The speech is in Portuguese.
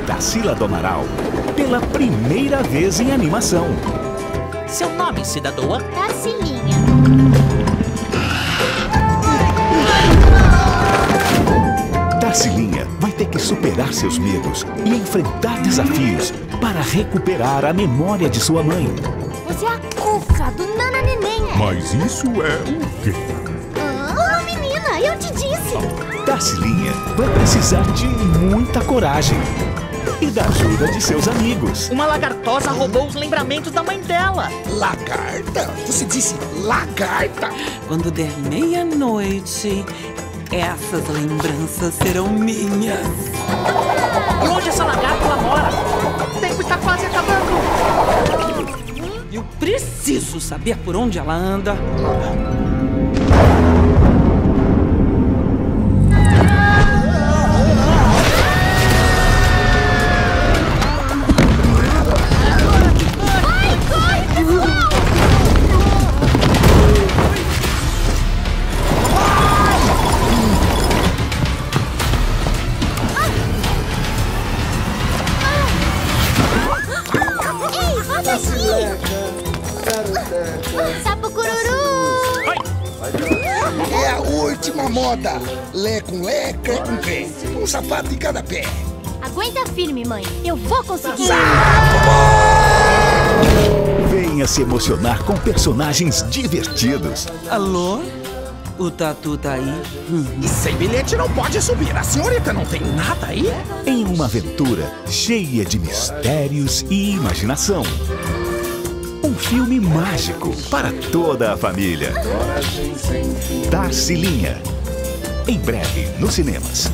Tarsila do Amaral pela primeira vez em animação. Seu nome, cidadã? Tarsilinha. Tarsilinha vai ter que superar seus medos e enfrentar desafios para recuperar a memória de sua mãe. Você é a Cuca do Nana Neném. Mas isso é o quê? Ah, menina, eu te disse. Tarsilinha vai precisar de muita coragem e da ajuda de seus amigos. Uma lagartosa roubou os lembramentos da mãe dela. Lagarta? Você disse lagarta? Quando der meia-noite, essas lembranças serão minhas. E onde essa lagarta ela mora? O tempo está quase acabando. Eu preciso saber por onde ela anda. Sapo cururu. É a última moda. Lé com lé, cré com cré. Um sapato em cada pé. Aguenta firme, mãe. Eu vou conseguir. Venha se emocionar com personagens divertidos. Alô? O Tatu tá aí? E sem bilhete não pode subir. A senhorita não tem nada aí? em uma aventura cheia de mistérios e imaginação. Um filme mágico para toda a família. Darcilinha. Em breve nos cinemas.